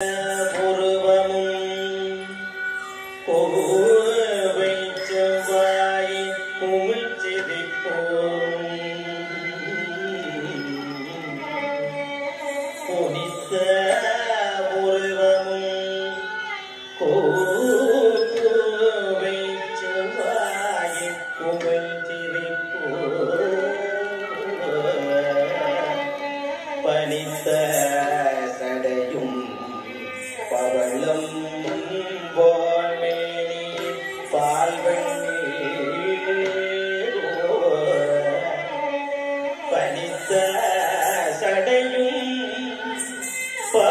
Yeah.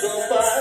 So far.